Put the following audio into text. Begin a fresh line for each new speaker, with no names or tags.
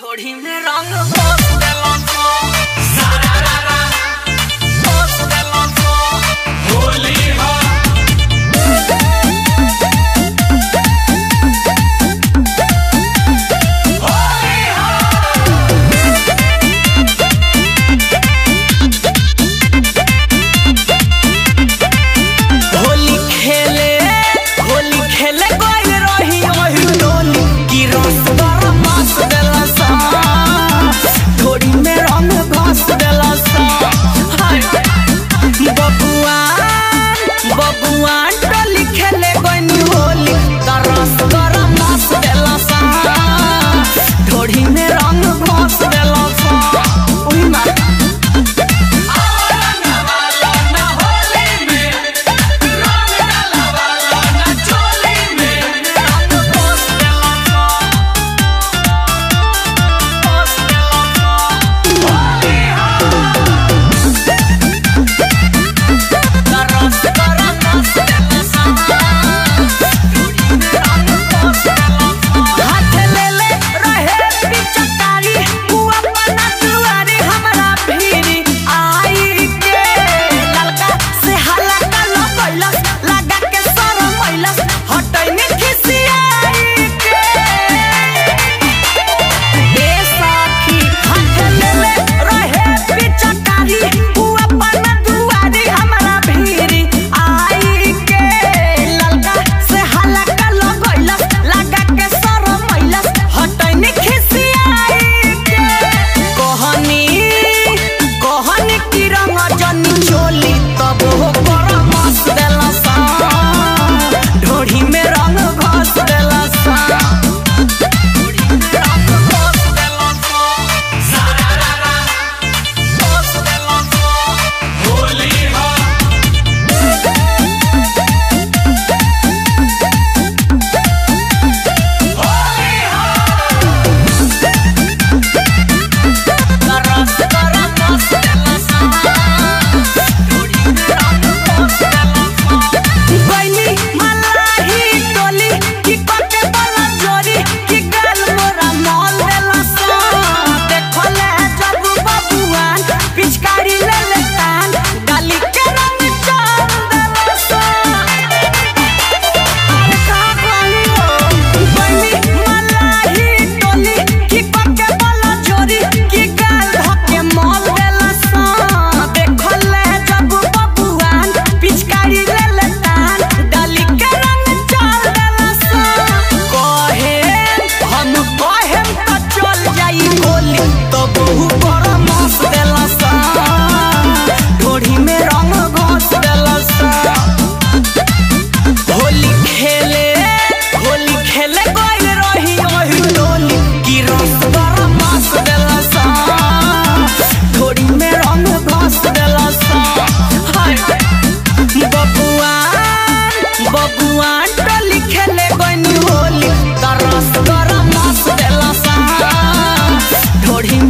ढोढ़ी में रंग बबुआ टोली खेले गनी होली तरस गरम नाच देला ढोढ़ी